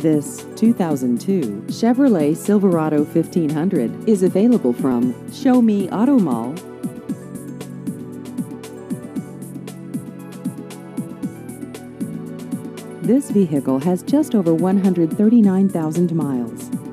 This 2002 Chevrolet Silverado 1500 is available from Show Me Auto Mall. This vehicle has just over 139,000 miles.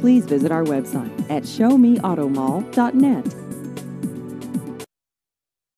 Please visit our website at showmeautomall.net.